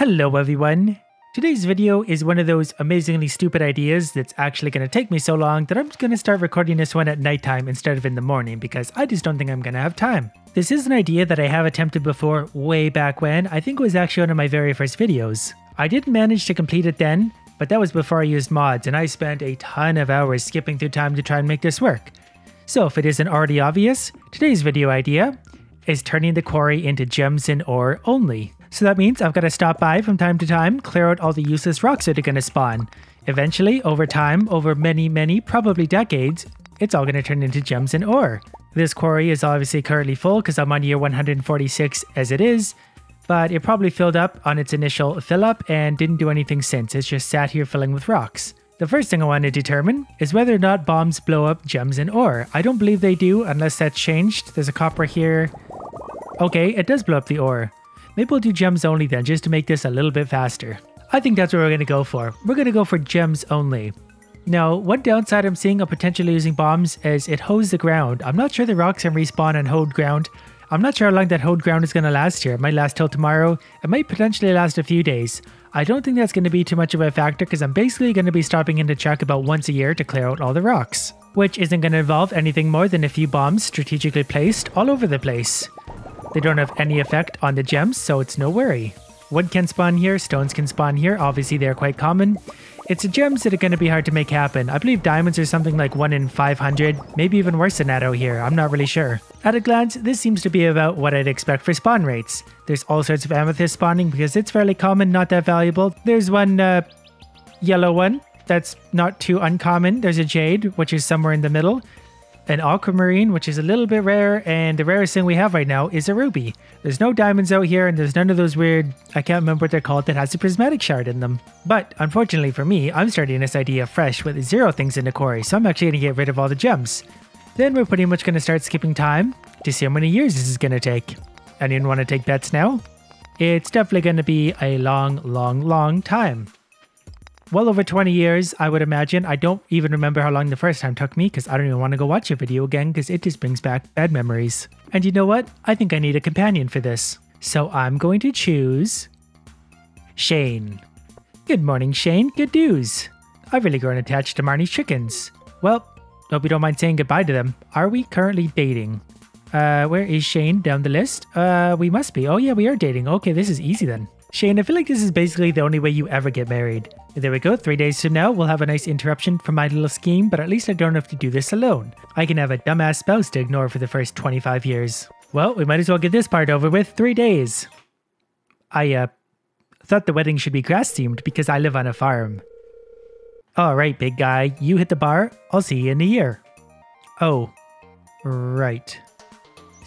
Hello everyone! Today's video is one of those amazingly stupid ideas that's actually going to take me so long that I'm going to start recording this one at nighttime instead of in the morning because I just don't think I'm going to have time. This is an idea that I have attempted before way back when, I think it was actually one of my very first videos. I didn't manage to complete it then, but that was before I used mods and I spent a ton of hours skipping through time to try and make this work. So if it isn't already obvious, today's video idea is turning the quarry into gems and ore only. So that means I've got to stop by from time to time, clear out all the useless rocks that are going to spawn. Eventually, over time, over many, many, probably decades, it's all going to turn into gems and ore. This quarry is obviously currently full because I'm on year 146 as it is, but it probably filled up on its initial fill up and didn't do anything since. It's just sat here filling with rocks. The first thing I want to determine is whether or not bombs blow up gems and ore. I don't believe they do unless that's changed. There's a copper here. Okay, it does blow up the ore. Maybe we'll do gems only then, just to make this a little bit faster. I think that's what we're going to go for. We're going to go for gems only. Now, one downside I'm seeing of potentially using bombs is it hoes the ground. I'm not sure the rocks can respawn on hoed ground. I'm not sure how long that hoed ground is going to last here. It might last till tomorrow. It might potentially last a few days. I don't think that's going to be too much of a factor because I'm basically going to be stopping in to check about once a year to clear out all the rocks. Which isn't going to involve anything more than a few bombs strategically placed all over the place. They don't have any effect on the gems, so it's no worry. Wood can spawn here, stones can spawn here, obviously they're quite common. It's the gems that are going to be hard to make happen. I believe diamonds are something like 1 in 500, maybe even worse than that out here, I'm not really sure. At a glance, this seems to be about what I'd expect for spawn rates. There's all sorts of amethyst spawning because it's fairly common, not that valuable. There's one uh, yellow one that's not too uncommon. There's a jade, which is somewhere in the middle an aquamarine, which is a little bit rare, and the rarest thing we have right now is a ruby. There's no diamonds out here, and there's none of those weird, I can't remember what they're called, that has a prismatic shard in them. But unfortunately for me, I'm starting this idea fresh with zero things in the quarry, so I'm actually going to get rid of all the gems. Then we're pretty much going to start skipping time to see how many years this is going to take. Anyone want to take bets now? It's definitely going to be a long, long, long time well over 20 years, I would imagine. I don't even remember how long the first time took me because I don't even want to go watch a video again because it just brings back bad memories. And you know what? I think I need a companion for this. So I'm going to choose Shane. Good morning, Shane. Good news. I've really grown attached to Marnie's chickens. Well, hope you don't mind saying goodbye to them. Are we currently dating? Uh, where is Shane down the list? Uh, we must be. Oh yeah, we are dating. Okay, this is easy then. Shane, I feel like this is basically the only way you ever get married. There we go, three days from now, we'll have a nice interruption from my little scheme, but at least I don't have to do this alone. I can have a dumbass spouse to ignore for the first 25 years. Well, we might as well get this part over with. Three days. I, uh, thought the wedding should be grass themed because I live on a farm. Alright, big guy, you hit the bar. I'll see you in a year. Oh, right.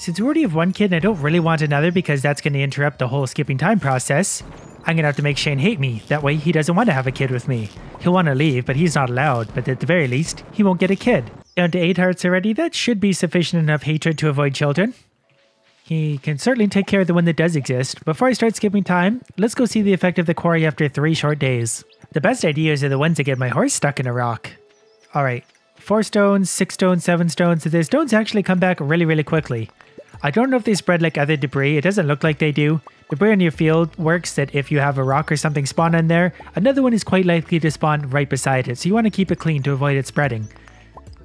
Since we already have one kid and I don't really want another because that's going to interrupt the whole skipping time process, I'm going to have to make Shane hate me. That way he doesn't want to have a kid with me. He'll want to leave, but he's not allowed. But at the very least, he won't get a kid. Down to 8 hearts already, that should be sufficient enough hatred to avoid children. He can certainly take care of the one that does exist. Before I start skipping time, let's go see the effect of the quarry after 3 short days. The best ideas are the ones that get my horse stuck in a rock. Alright, 4 stones, 6 stones, 7 stones. The stones actually come back really, really quickly. I don't know if they spread like other debris, it doesn't look like they do. Debris in your field works that if you have a rock or something spawn in there, another one is quite likely to spawn right beside it, so you want to keep it clean to avoid it spreading.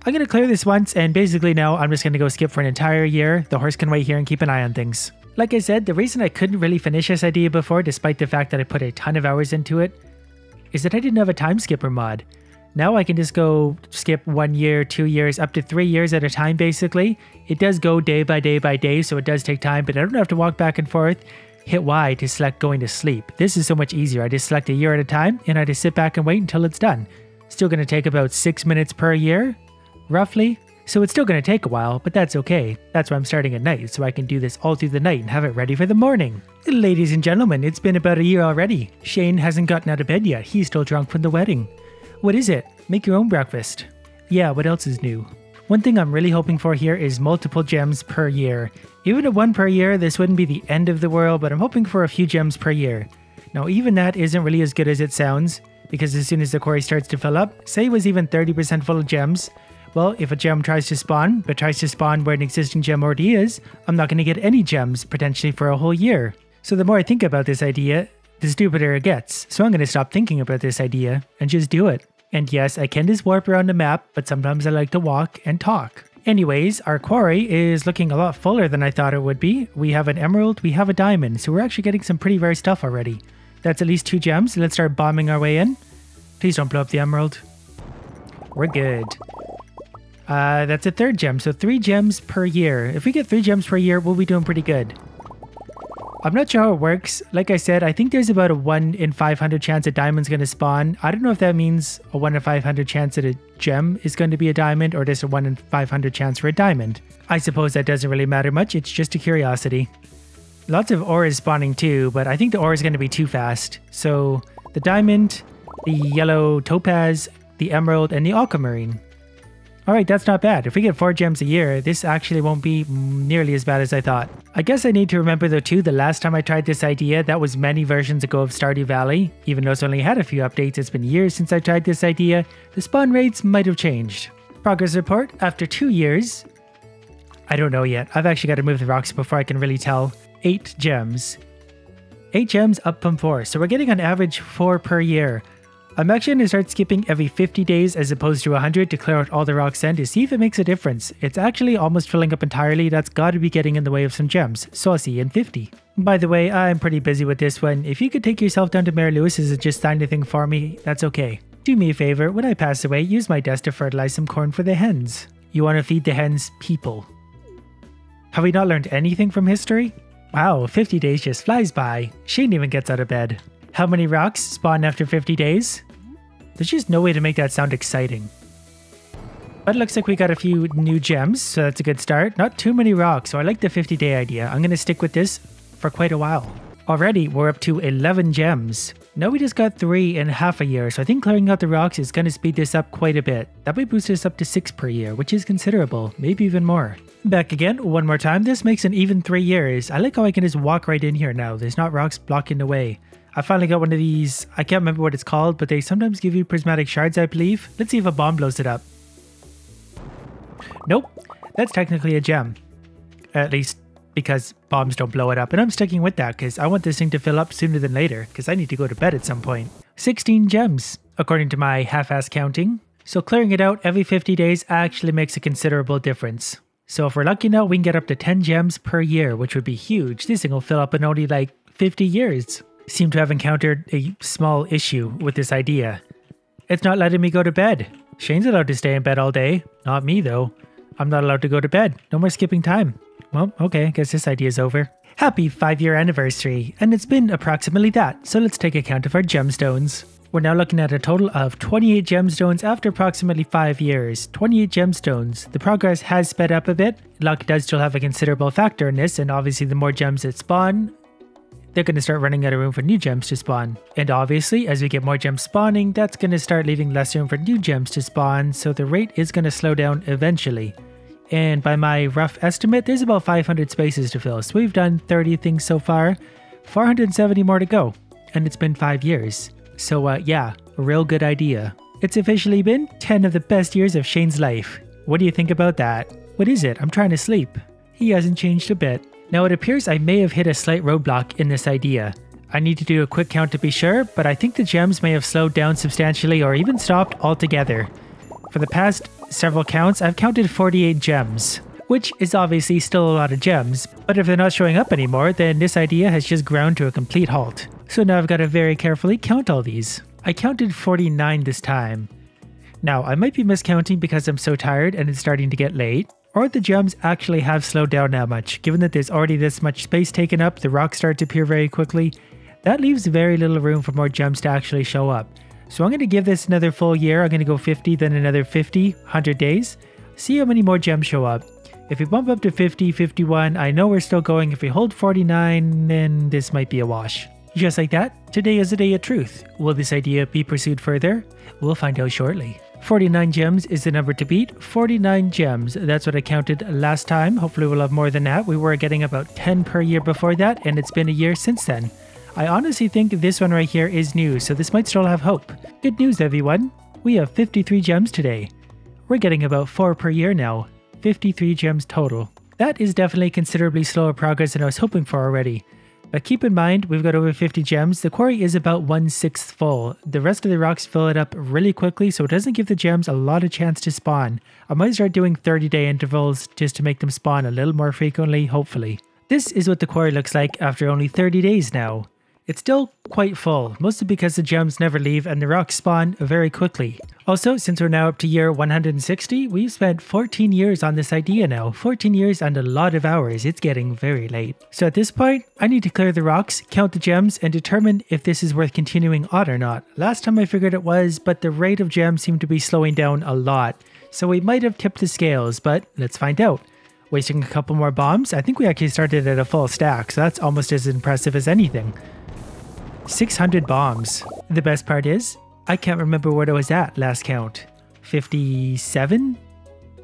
I'm going to clear this once, and basically now I'm just going to go skip for an entire year. The horse can wait here and keep an eye on things. Like I said, the reason I couldn't really finish this idea before, despite the fact that I put a ton of hours into it, is that I didn't have a time skipper mod. Now I can just go skip one year, two years, up to three years at a time basically. It does go day by day by day, so it does take time, but I don't have to walk back and forth. Hit Y to select going to sleep. This is so much easier. I just select a year at a time and I just sit back and wait until it's done. Still going to take about six minutes per year, roughly. So it's still going to take a while, but that's okay. That's why I'm starting at night, so I can do this all through the night and have it ready for the morning. Ladies and gentlemen, it's been about a year already. Shane hasn't gotten out of bed yet. He's still drunk from the wedding. What is it? Make your own breakfast. Yeah, what else is new? One thing I'm really hoping for here is multiple gems per year. Even at one per year, this wouldn't be the end of the world, but I'm hoping for a few gems per year. Now, even that isn't really as good as it sounds, because as soon as the quarry starts to fill up, say it was even 30% full of gems, well, if a gem tries to spawn, but tries to spawn where an existing gem already is, I'm not going to get any gems, potentially for a whole year. So the more I think about this idea, the stupider it gets. So I'm going to stop thinking about this idea and just do it. And yes, I can just warp around the map, but sometimes I like to walk and talk. Anyways, our quarry is looking a lot fuller than I thought it would be. We have an emerald, we have a diamond, so we're actually getting some pretty rare stuff already. That's at least two gems. Let's start bombing our way in. Please don't blow up the emerald. We're good. Uh, that's a third gem, so three gems per year. If we get three gems per year, we'll be doing pretty good. I'm not sure how it works. Like I said, I think there's about a 1 in 500 chance a diamond's going to spawn. I don't know if that means a 1 in 500 chance that a gem is going to be a diamond or just a 1 in 500 chance for a diamond. I suppose that doesn't really matter much, it's just a curiosity. Lots of ore is spawning too, but I think the ore is going to be too fast. So the diamond, the yellow topaz, the emerald, and the aquamarine. Alright, that's not bad. If we get 4 gems a year, this actually won't be nearly as bad as I thought. I guess I need to remember though too, the last time I tried this idea, that was many versions ago of Stardew Valley. Even though it's only had a few updates, it's been years since I tried this idea, the spawn rates might have changed. Progress report, after 2 years... I don't know yet. I've actually got to move the rocks before I can really tell. 8 gems. 8 gems up from 4, so we're getting on average 4 per year. I'm actually going to start skipping every 50 days as opposed to 100 to clear out all the rock sand to see if it makes a difference. It's actually almost filling up entirely, that's gotta be getting in the way of some gems, so I'll see you in 50. By the way, I'm pretty busy with this one. If you could take yourself down to Mayor Lewis's and just sign anything for me, that's okay. Do me a favor, when I pass away, use my desk to fertilize some corn for the hens. You want to feed the hens people. Have we not learned anything from history? Wow, 50 days just flies by. Shane even gets out of bed. How many rocks spawn after 50 days? There's just no way to make that sound exciting. But looks like we got a few new gems, so that's a good start. Not too many rocks, so I like the 50 day idea. I'm going to stick with this for quite a while. Already, we're up to 11 gems. Now we just got 3 in half a year, so I think clearing out the rocks is going to speed this up quite a bit. That might boost us up to 6 per year, which is considerable, maybe even more. Back again, one more time, this makes an even 3 years. I like how I can just walk right in here now, there's not rocks blocking the way. I finally got one of these, I can't remember what it's called, but they sometimes give you prismatic shards, I believe. Let's see if a bomb blows it up. Nope, that's technically a gem. At least because bombs don't blow it up, and I'm sticking with that because I want this thing to fill up sooner than later because I need to go to bed at some point. 16 gems, according to my half-ass counting. So clearing it out every 50 days actually makes a considerable difference. So if we're lucky now, we can get up to 10 gems per year, which would be huge. This thing will fill up in only like 50 years seem to have encountered a small issue with this idea. It's not letting me go to bed. Shane's allowed to stay in bed all day. Not me, though. I'm not allowed to go to bed. No more skipping time. Well, okay, I guess this idea's over. Happy 5 year anniversary, and it's been approximately that, so let's take account of our gemstones. We're now looking at a total of 28 gemstones after approximately 5 years. 28 gemstones. The progress has sped up a bit. Luck does still have a considerable factor in this, and obviously the more gems that spawn, they're going to start running out of room for new gems to spawn. And obviously, as we get more gems spawning, that's going to start leaving less room for new gems to spawn, so the rate is going to slow down eventually. And by my rough estimate, there's about 500 spaces to fill, so we've done 30 things so far, 470 more to go, and it's been 5 years. So uh, yeah, a real good idea. It's officially been 10 of the best years of Shane's life. What do you think about that? What is it? I'm trying to sleep. He hasn't changed a bit. Now it appears I may have hit a slight roadblock in this idea. I need to do a quick count to be sure, but I think the gems may have slowed down substantially or even stopped altogether. For the past several counts, I've counted 48 gems, which is obviously still a lot of gems, but if they're not showing up anymore, then this idea has just ground to a complete halt. So now I've got to very carefully count all these. I counted 49 this time. Now, I might be miscounting because I'm so tired and it's starting to get late, or the gems actually have slowed down that much. Given that there's already this much space taken up, the rocks start to appear very quickly, that leaves very little room for more gems to actually show up. So I'm going to give this another full year, I'm going to go 50, then another 50, 100 days, see how many more gems show up. If we bump up to 50, 51, I know we're still going. If we hold 49, then this might be a wash. Just like that, today is a day of truth. Will this idea be pursued further? We'll find out shortly. 49 gems is the number to beat. 49 gems, that's what I counted last time. Hopefully we'll have more than that. We were getting about 10 per year before that, and it's been a year since then. I honestly think this one right here is new, so this might still have hope. Good news everyone, we have 53 gems today. We're getting about 4 per year now. 53 gems total. That is definitely considerably slower progress than I was hoping for already. But keep in mind, we've got over 50 gems. The quarry is about one sixth full. The rest of the rocks fill it up really quickly, so it doesn't give the gems a lot of chance to spawn. I might start doing 30 day intervals just to make them spawn a little more frequently, hopefully. This is what the quarry looks like after only 30 days now. It's still quite full, mostly because the gems never leave and the rocks spawn very quickly. Also, since we're now up to year 160, we've spent 14 years on this idea now. 14 years and a lot of hours, it's getting very late. So at this point, I need to clear the rocks, count the gems, and determine if this is worth continuing on or not. Last time I figured it was, but the rate of gems seemed to be slowing down a lot. So we might have tipped the scales, but let's find out. Wasting a couple more bombs, I think we actually started at a full stack, so that's almost as impressive as anything. 600 bombs. The best part is, I can't remember what I was at last count. 57?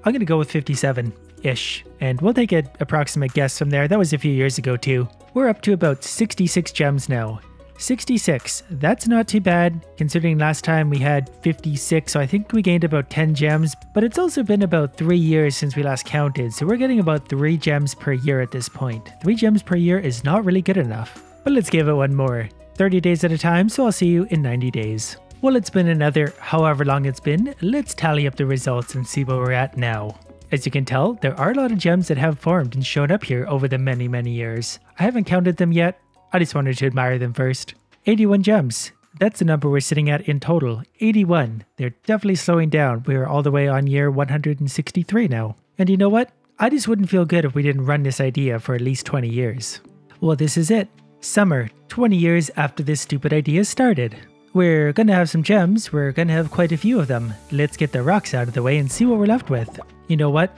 I'm gonna go with 57-ish, and we'll take an approximate guess from there. That was a few years ago too. We're up to about 66 gems now. 66, that's not too bad, considering last time we had 56, so I think we gained about 10 gems, but it's also been about 3 years since we last counted, so we're getting about 3 gems per year at this point. 3 gems per year is not really good enough. But let's give it one more. 30 days at a time, so I'll see you in 90 days. Well, it's been another however long it's been, let's tally up the results and see where we're at now. As you can tell, there are a lot of gems that have formed and shown up here over the many, many years. I haven't counted them yet, I just wanted to admire them first. 81 gems. That's the number we're sitting at in total. 81. They're definitely slowing down. We're all the way on year 163 now. And you know what? I just wouldn't feel good if we didn't run this idea for at least 20 years. Well, this is it. Summer, 20 years after this stupid idea started. We're gonna have some gems, we're gonna have quite a few of them. Let's get the rocks out of the way and see what we're left with. You know what?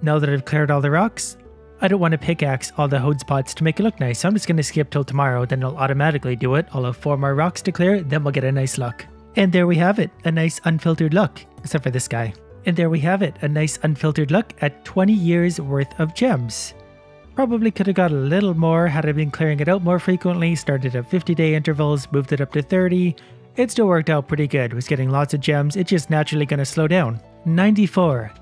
Now that I've cleared all the rocks, I don't want to pickaxe all the hode spots to make it look nice, so I'm just gonna skip till tomorrow, then it'll automatically do it. I'll have four more rocks to clear, then we'll get a nice look. And there we have it, a nice unfiltered look, except for this guy. And there we have it, a nice unfiltered look at 20 years worth of gems. Probably could have got a little more had I been clearing it out more frequently, started at 50 day intervals, moved it up to 30. It still worked out pretty good, was getting lots of gems, it's just naturally going to slow down. 94.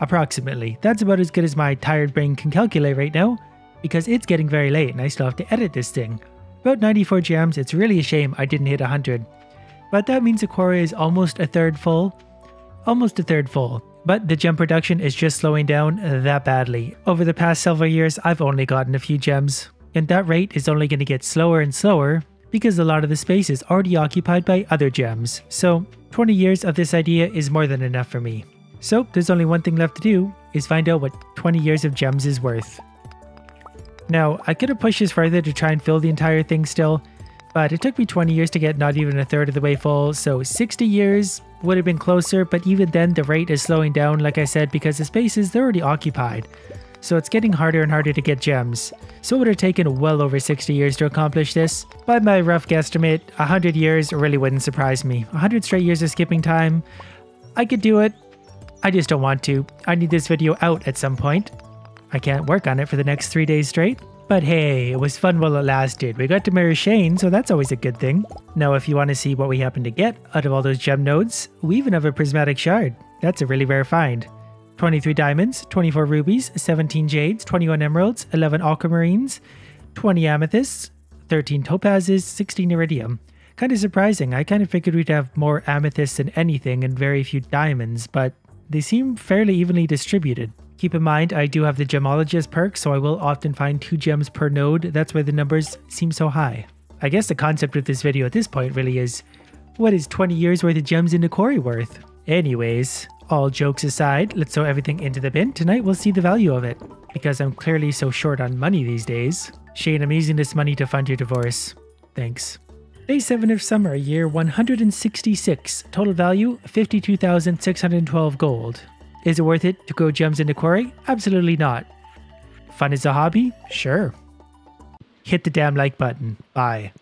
Approximately. That's about as good as my tired brain can calculate right now, because it's getting very late and I still have to edit this thing. About 94 gems, it's really a shame I didn't hit 100. But that means the quarry is almost a third full. Almost a third full. But the gem production is just slowing down that badly. Over the past several years, I've only gotten a few gems, and that rate is only going to get slower and slower because a lot of the space is already occupied by other gems. So 20 years of this idea is more than enough for me. So there's only one thing left to do, is find out what 20 years of gems is worth. Now, I could have pushed this further to try and fill the entire thing still, but it took me 20 years to get not even a third of the way full, so 60 years would have been closer, but even then the rate is slowing down, like I said, because the space is already occupied. So it's getting harder and harder to get gems. So it would have taken well over 60 years to accomplish this. By my rough guesstimate, 100 years really wouldn't surprise me. 100 straight years of skipping time, I could do it. I just don't want to. I need this video out at some point. I can't work on it for the next three days straight. But hey, it was fun while it lasted. We got to marry Shane, so that's always a good thing. Now, if you want to see what we happen to get out of all those gem nodes, we even have a prismatic shard. That's a really rare find. 23 diamonds, 24 rubies, 17 jades, 21 emeralds, 11 aquamarines, 20 amethysts, 13 topazes, 16 iridium. Kind of surprising. I kind of figured we'd have more amethysts than anything and very few diamonds, but they seem fairly evenly distributed. Keep in mind, I do have the gemologist perk, so I will often find 2 gems per node. That's why the numbers seem so high. I guess the concept of this video at this point really is, what is 20 years worth of gems in the quarry worth? Anyways, all jokes aside, let's throw everything into the bin. Tonight we'll see the value of it. Because I'm clearly so short on money these days. Shane, I'm using this money to fund your divorce. Thanks. Day 7 of summer, year 166. Total value 52,612 gold. Is it worth it to grow gems in the quarry? Absolutely not. Fun as a hobby? Sure. Hit the damn like button. Bye.